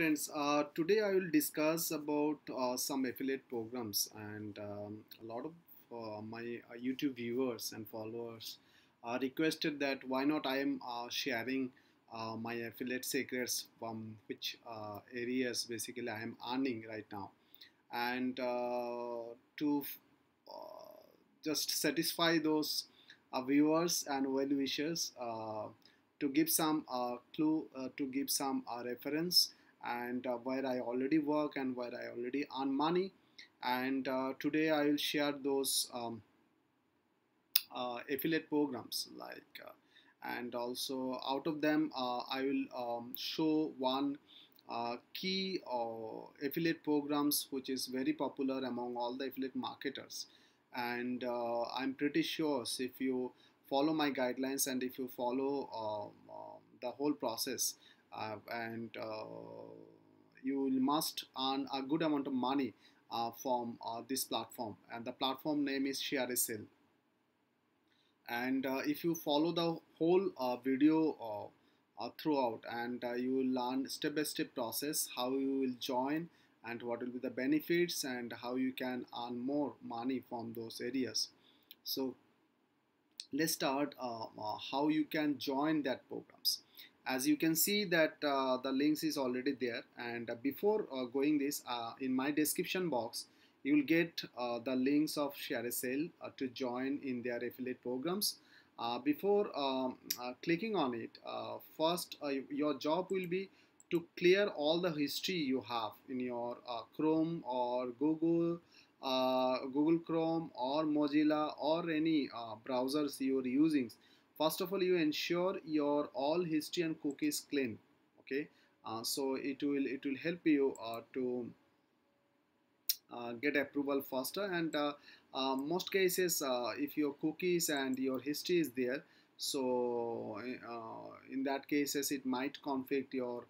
Friends, uh, today I will discuss about uh, some affiliate programs and um, a lot of uh, my uh, YouTube viewers and followers requested that why not I am uh, sharing uh, my affiliate secrets from which areas basically I am earning right now. And to just satisfy those viewers and well wishers to give some clue to give some reference and uh, where I already work and where I already earn money. And uh, today I will share those um, uh, affiliate programs like, and also out of them I will um, show one uh, key uh, affiliate programs which is very popular among all the affiliate marketers. And uh, I'm pretty sure if you follow my guidelines and if you follow um, um, the whole process and uh, you must earn a good amount of money uh, from uh, this platform. And the platform name is ShareASale and uh, if you follow the whole uh, video uh, uh, throughout and uh, you will learn step by step process how you will join and what will be the benefits and how you can earn more money from those areas. So let's start uh, uh, how you can join that programs as you can see that uh, the links is already there. And before uh, going this uh, in my description box you will get uh, the links of ShareASale uh, to join in their affiliate programs. Uh, before um, clicking on it first your job will be to clear all the history you have in your Chrome or Google Google Chrome or Mozilla or any browsers you're using first of all you ensure your all history and cookies clean okay? Uh, so it will it will help you uh, to uh, get approval faster and uh, uh, most cases uh, if your cookies and your history is there so in that cases it might conflict your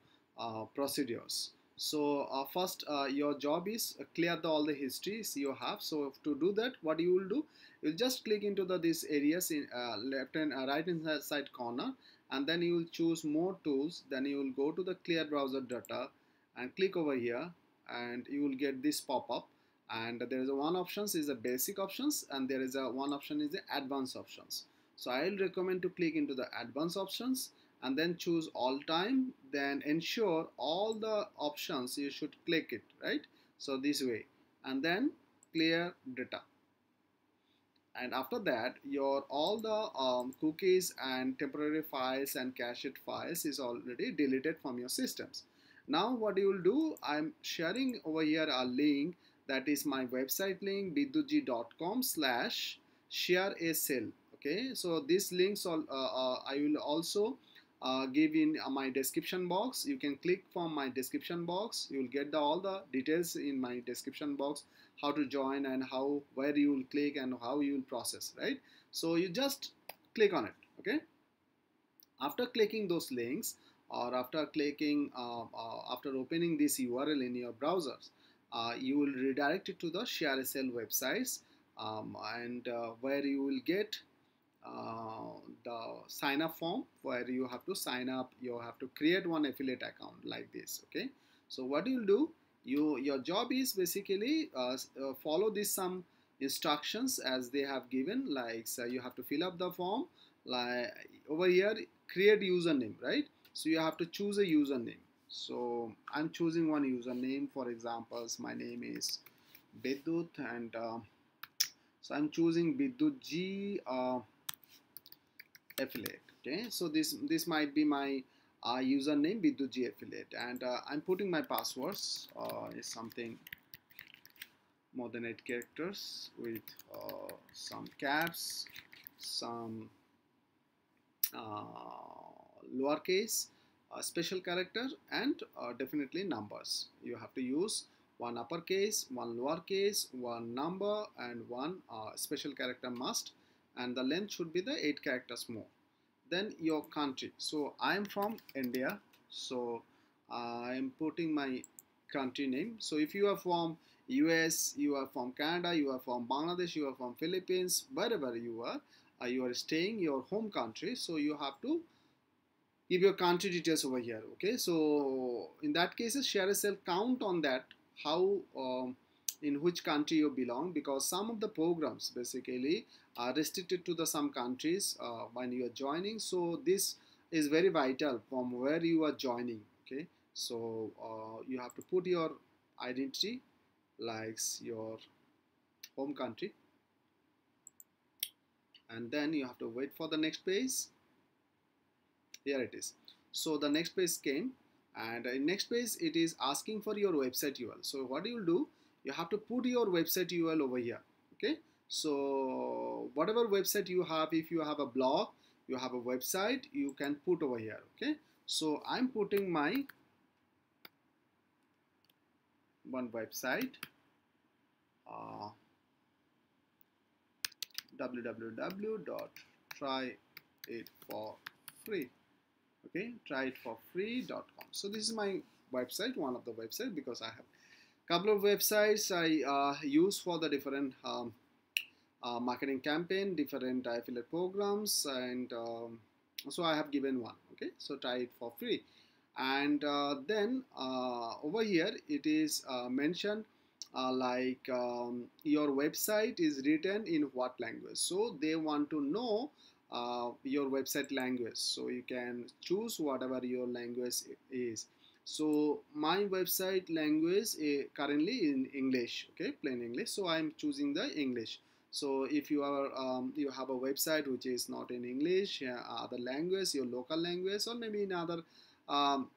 procedures so uh, first uh, your job is uh, clear the, all the histories you have. So to do that what you will do you'll just click into the these areas in uh, left and uh, right hand side corner and then you will choose more tools. Then you will go to the clear browser data and click over here and you will get this pop-up. And there is a one options is a basic options and there is a one option is the advanced options. So i'll recommend to click into the advanced options and then choose all time then ensure all the options you should click it right? So this way. And then clear data. And after that your all the um, cookies and temporary files and cached files is already deleted from your systems. Now what you will do i'm sharing over here a link that is my website link bidyutji.com slash shareasale okay? So these links all uh, uh, i will also uh, give in uh, my description box. You can click from my description box. You will get the, all the details in my description box how to join and how where you will click and how you will process right? So you just click on it okay? After clicking those links or after clicking uh, uh, after opening this url in your browsers uh, you will redirect it to the ShareASale websites um, and uh, where you will get uh, the sign up form where you have to sign up you have to create one affiliate account like this okay? So what you'll do you your job is basically uh, uh, follow this some instructions as they have given like so you have to fill up the form like over here create username right? So you have to choose a username. So i'm choosing one username for examples my name is Bidyut and uh, so i'm choosing Bidyut G uh, affiliate okay? So this this might be my uh, username Bidyutji affiliate. And uh, I'm putting my passwords uh, is something more than 8 characters with uh, some caps some uh, lowercase special character and uh, definitely numbers. You have to use one uppercase one lowercase one number and one uh, special character must and the length should be the 8 characters more then your country. So I am from India. So I am putting my country name. So if you are from US you are from Canada you are from Bangladesh you are from Philippines wherever you are uh, you are staying your home country. So you have to give your country details over here. Okay? So in that case ShareASale count on that. How um, in which country you belong because some of the programs basically are restricted to the some countries uh, when you are joining. So this is very vital from where you are joining okay? So uh, you have to put your identity likes your home country. And then you have to wait for the next page. Here it is. So the next page came and in next page it is asking for your website URL so what you will do you have to put your website URL over here okay? So whatever website you have if you have a blog you have a website you can put over here okay? So I'm putting my one website uh, www.tryitforfree okay? tryitforfree.com so this is my website one of the website because I have couple of websites I uh, use for the different um, uh, marketing campaign different affiliate programs and um, so I have given one okay? So try it for free. And uh, then uh, over here it is uh, mentioned uh, like um, your website is written in what language? So they want to know your website language. So you can choose whatever your language is so my website language is currently in English okay plain English. So I'm choosing the English. So if you are um, you have a website which is not in English uh, other language your local language or maybe in other um,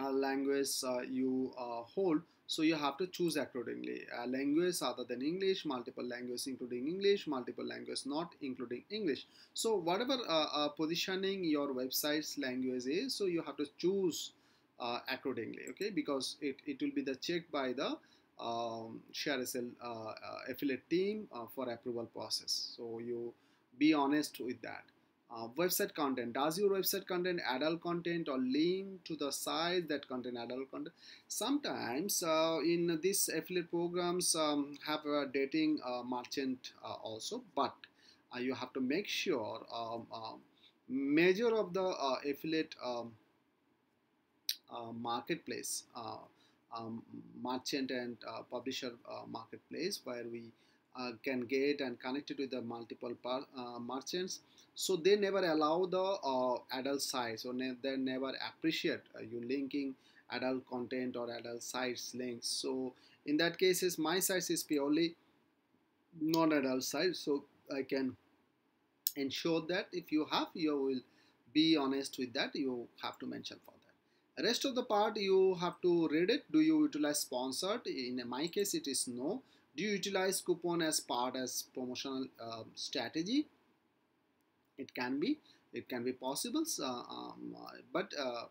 uh, language uh, you uh, hold so you have to choose accordingly. A language other than english multiple languages including english multiple languages not including english. So whatever uh, uh, positioning your website's language is so you have to choose uh, accordingly okay? Because it, it will be the checked by the um, ShareASale uh, affiliate team for approval process. So you be honest with that. Uh, website content. Does your website content adult content or link to the site that contain adult content? Sometimes uh, in these affiliate programs um, have a dating uh, merchant uh, also but uh, you have to make sure um, measure of the uh, affiliate um, marketplace um, merchant and publisher marketplace where we can get and connected with the multiple merchants. So they never allow the uh, adult sites or ne they never appreciate uh, you linking adult content or adult sites links so in that cases my site is purely non-adult site so I can ensure that if you have you will be honest with that you have to mention for that rest of the part you have to read it. Do you utilize sponsored? In my case it is no. Do you utilize coupon as part as promotional uh, strategy? It can be. It can be possible uh, um, but uh,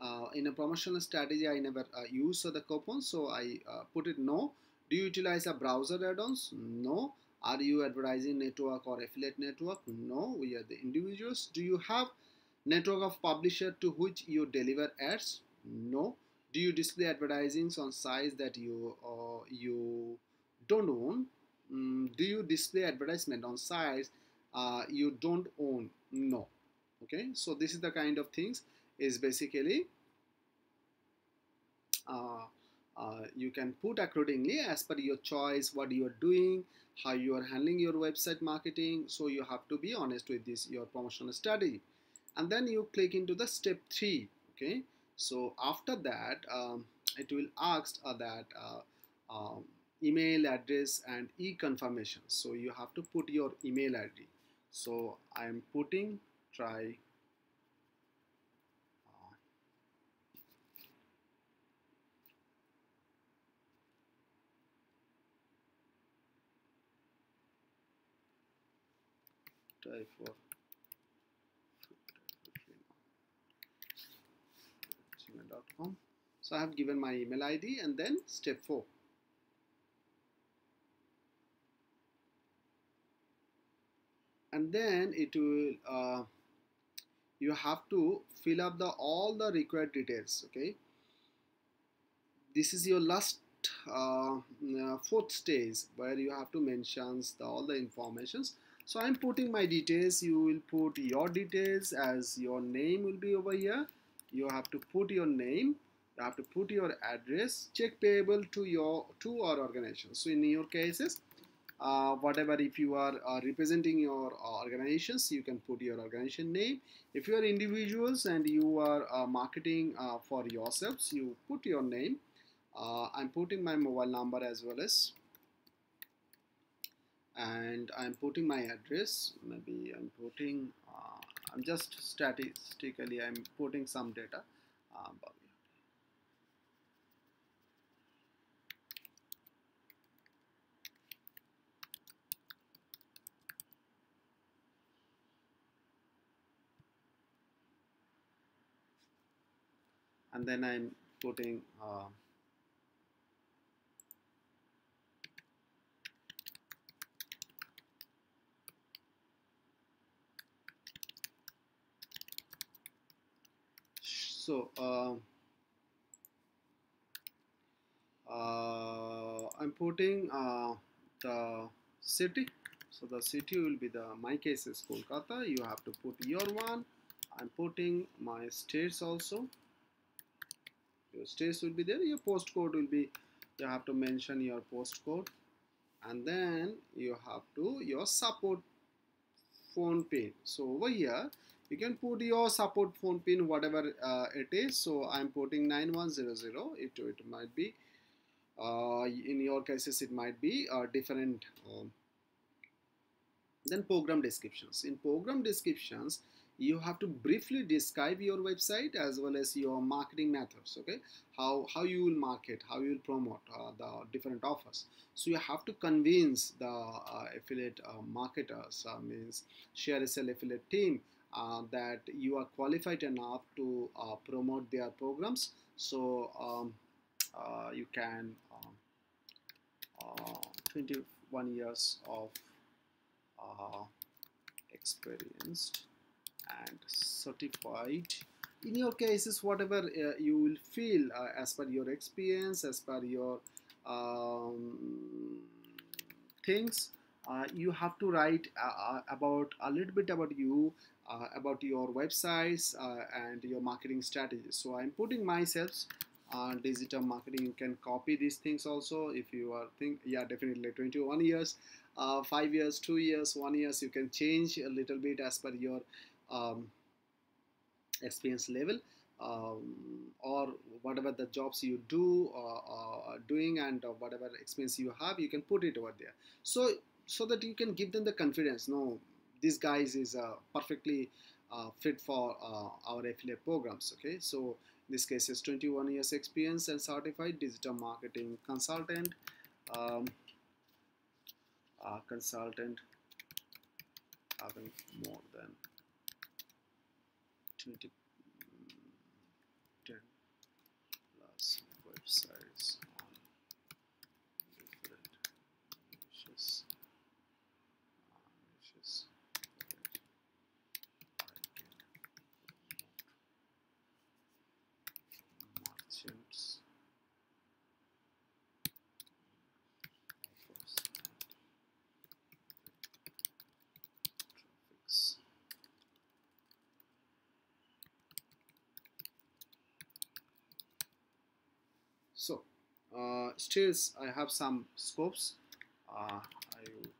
uh, in a promotional strategy I never use the coupons so I put it no. Do you utilize a browser add-ons? No. Are you advertising network or affiliate network? No. We are the individuals. Do you have network of publisher to which you deliver ads? No. Do you display advertisings on sites that you uh, you don't own? Mm, do you display advertisement on sites uh, you don't own? No. Okay so this is the kind of things is basically uh, uh, you can put accordingly as per your choice what you are doing how you are handling your website marketing. So you have to be honest with this your promotional strategy and then you click into the step three okay? So after that um, it will ask uh, that uh, um, email address and e-confirmation. So you have to put your email ID so I'm putting try uh, try for gmail.com so I have given my email ID and then step 4 and then it will uh, you have to fill up the all the required details okay? This is your last uh, uh, fourth stage where you have to mention the, all the informations. So I'm putting my details. You will put your details as your name will be over here you have to put your name you have to put your address check payable to your to our organization. So in your cases uh, whatever if you are uh, representing your uh, organizations you can put your organization name. If you are individuals and you are uh, marketing uh, for yourselves you put your name. Uh, I'm putting my mobile number as well as and I'm putting my address. Maybe I'm putting I'm just statistically I'm putting some data. And then I'm putting uh, so uh, uh, I'm putting uh, the city. So the city will be the my case is Kolkata. You have to put your one. I'm putting my states also. Your states will be there. Your postcode will be you have to mention your postcode. And then you have to your support phone pin. So over here you can put your support phone pin whatever uh, it is. So i'm putting 9100 it, it might be uh, in your cases it might be uh, different um, then program descriptions. In program descriptions you have to briefly describe your website as well as your marketing methods okay? How how you will market how you will promote uh, the different offers. So you have to convince the uh, affiliate uh, marketers uh, means ShareASale affiliate team uh, that you are qualified enough to uh, promote their programs. So um, you can um, 21 years of experienced and certified. In your cases whatever uh, you will feel uh, as per your experience as per your um, things uh, you have to write uh, uh, about a little bit about you uh, about your websites and your marketing strategies. So i'm putting myself on digital marketing. You can copy these things also if you are think yeah definitely 21 years five years two years one years you can change a little bit as per your um, experience level um, or whatever the jobs you do uh, uh, doing and uh, whatever experience you have you can put it over there. So so that you can give them the confidence no this guys is uh, perfectly uh, fit for uh, our affiliate programs okay? So this case is 21 years experience and certified digital marketing consultant um, consultant having more than 20 10 plus websites on different niches niches merchants so uh, still I have some scopes. Uh, I would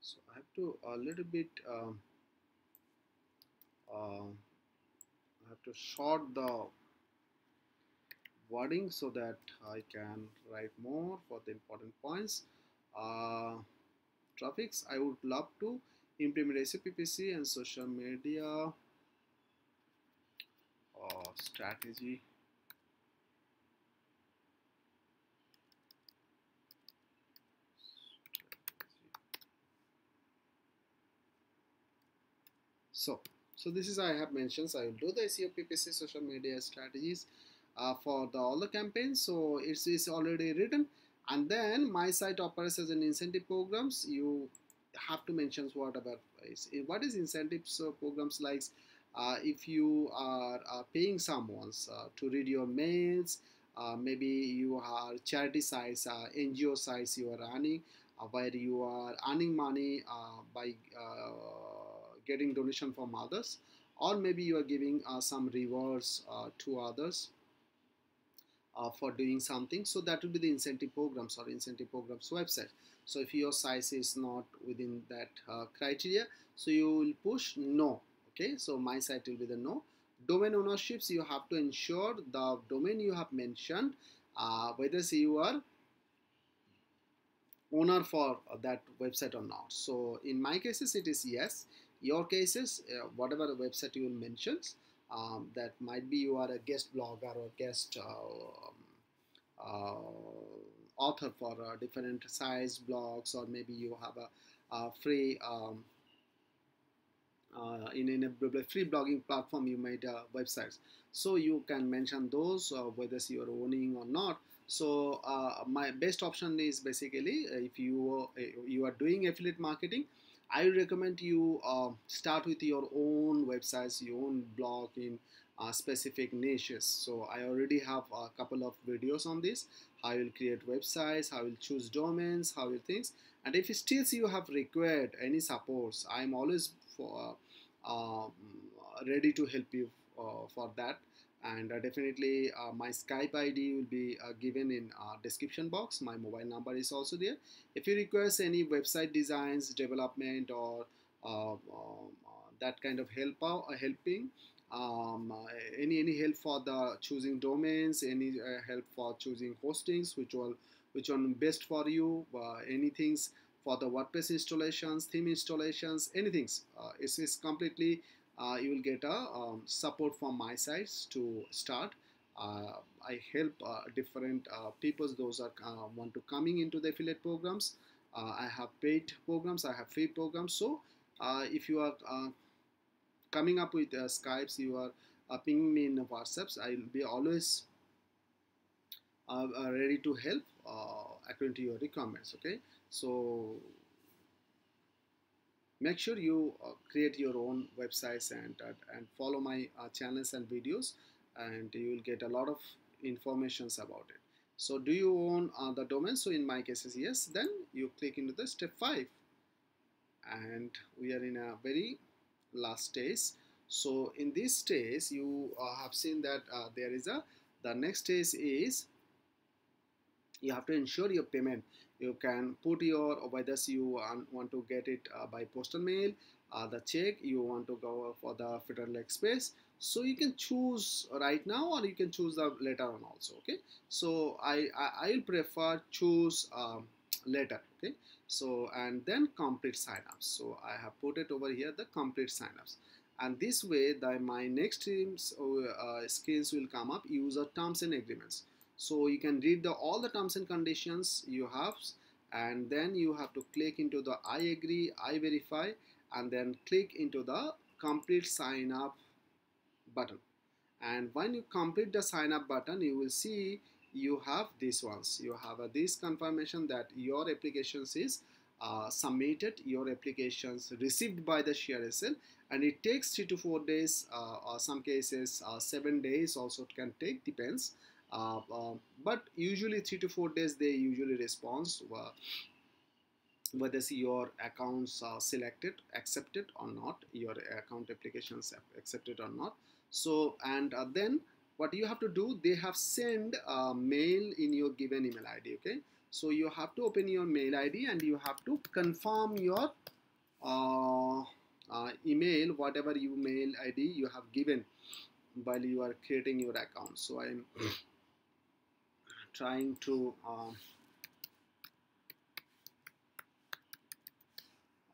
so I have to a little bit um, uh, have to short the wording so that I can write more for the important points. Uh, traffics, I would love to implement SEO and social media uh, strategy. So so this is I have mentioned so I will do the SEO PPC social media strategies uh, for the all the campaigns. So it is already written. And then my site operates as an incentive programs. You have to mention whatever is what is incentives uh, programs like uh, if you are uh, paying someone uh, to read your mails uh, maybe you are charity sites uh, ngo sites you are running where you are earning money by getting donation from others or maybe you are giving some rewards to others uh, for doing something. So that will be the incentive programs or incentive programs website. So if your size is not within that uh, criteria so you will push no okay? So my site will be the no. Domain ownerships you have to ensure the domain you have mentioned uh, whether you are owner for that website or not. So in my cases it is yes your cases uh, whatever website you mention um, that might be you are a guest blogger or guest uh, uh, author for uh, different size blogs or maybe you have a, a free um, uh, in, in a free blogging platform you made uh, websites. So you can mention those whether you are owning or not. So my best option is basically if you you are doing affiliate marketing I recommend you uh, start with your own websites, your own blog in uh, specific niches. So I already have a couple of videos on this. How will create websites, how will choose domains, how you things. And if still you have required any supports, I'm always for, uh, um, ready to help you uh, for that and uh, definitely uh, my Skype ID will be uh, given in uh, description box. My mobile number is also there. If you request any website designs, development, or uh, um, uh, that kind of help out, helping, um, any any help for the choosing domains, any help for choosing hostings, which will which one best for you, anything for the WordPress installations, theme installations, anything. it's, it's completely uh, you will get a um, support from my side to start. Uh, I help uh, different uh, people those are uh, want to coming into the affiliate programs. Uh, I have paid programs, I have free programs. So if you are coming up with Skypes, you are pinging me in WhatsApps. I will be always ready to help according to your requirements. Okay, so make sure you uh, create your own websites and uh, and follow my uh, channels and videos and you will get a lot of informations about it. So do you own uh, the domain? So in my case is yes. Then you click into the step 5 and we are in a very last stage. So in this stage you uh, have seen that uh, there is a the next stage is you have to ensure your payment you can put your whether you want to get it uh, by postal mail uh, the check you want to go for the federal express. So you can choose right now or you can choose the later on also okay? So i i will prefer choose um, later okay? So and then complete signups. So i have put it over here the complete signups. And this way the my next teams uh, screens will come up user terms and agreements so you can read the all the terms and conditions you have and then you have to click into the I agree I verify and then click into the complete sign up button. And when you complete the sign up button you will see you have these ones. You have this confirmation that your applications is uh, submitted your applications received by the ShareASale and it takes three to four days uh, or some cases uh, seven days also it can take depends uh, um, but usually three to four days they usually respond whether your accounts are selected accepted or not your account applications accepted or not. So and uh, then what you have to do they have sent a mail in your given email id okay? So you have to open your mail id and you have to confirm your uh, uh, email whatever you mail id you have given while you are creating your account. So i'm trying to um,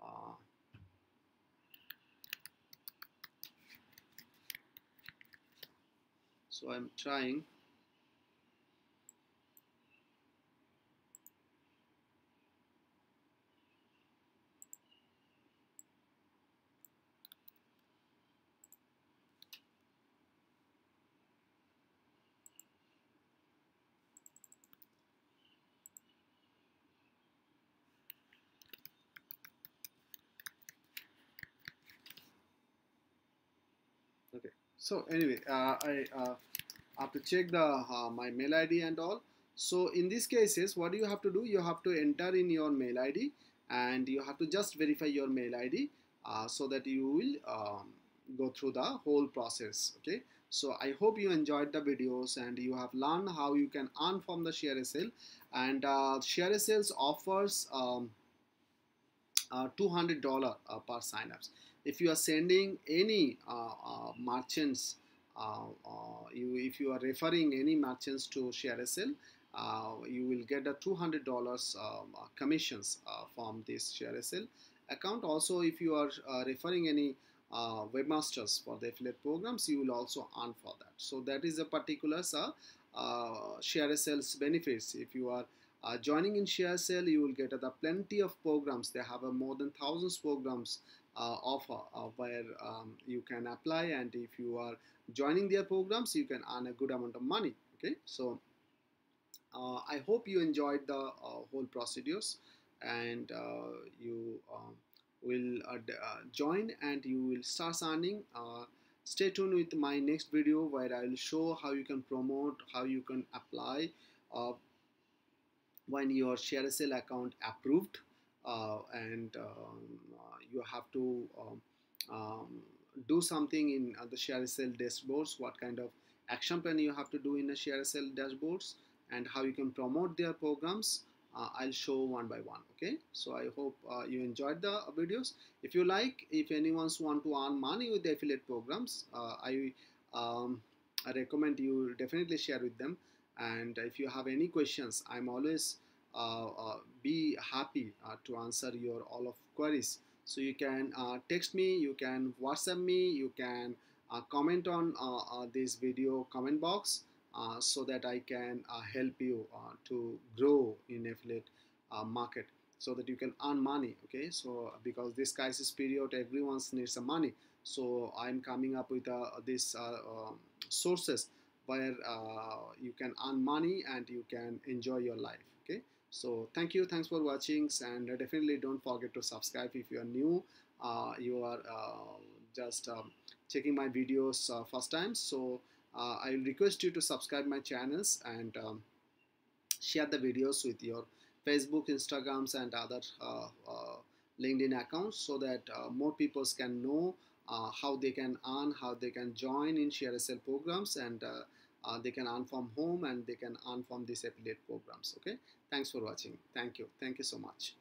uh, so I'm trying okay so anyway uh, I uh, have to check the uh, my mail ID and all. So in these cases what do you have to do you have to enter in your mail ID and you have to just verify your mail ID so that you will um, go through the whole process okay? So i hope you enjoyed the videos and you have learned how you can earn from the ShareASale and uh, ShareASales offers um, uh, $200 uh, per signups if you are sending any uh, uh, merchants uh, you if you are referring any merchants to ShareASale you will get a $200 um, commissions from this ShareASale account. Also if you are referring any uh, webmasters for the affiliate programs you will also earn for that. So that is a particular uh, uh, ShareASale's benefits. If you are uh, joining in ShareASale you will get uh, plenty of programs. They have uh, more than thousands programs uh, offer where um, you can apply. And if you are joining their programs you can earn a good amount of money. Okay? So I hope you enjoyed the whole procedures. And you um, will uh, uh, join and you will start earning. Uh, stay tuned with my next video where I will show how you can promote how you can apply when your ShareASale account approved uh, and um, uh, you have to um, um, do something in uh, the ShareASale dashboards what kind of action plan you have to do in the ShareASale dashboards and how you can promote their programs. Uh, I'll show one by one okay? So I hope uh, you enjoyed the videos. If you like if anyone's want to earn money with affiliate programs uh, I, um, I recommend you definitely share with them and if you have any questions I'm always uh, uh, be happy uh, to answer your all of queries. So you can text me you can WhatsApp me you can comment on this video comment box uh, so that I can uh, help you uh, to grow in affiliate market so that you can earn money okay? So because this crisis period everyone needs some money. So I'm coming up with this um, sources where you can earn money and you can enjoy your life okay? So thank you. Thanks for watching and definitely don't forget to subscribe if you are new. Uh, you are uh, just um, checking my videos uh, first time. So uh, I request you to subscribe my channels and um, share the videos with your Facebook, Instagrams and other uh, uh, LinkedIn accounts so that uh, more people can know uh, how they can earn, how they can join in share ShareASale programs and uh, they can earn from home and they can earn from these affiliate programs. Okay. Thanks for watching. Thank you. Thank you so much.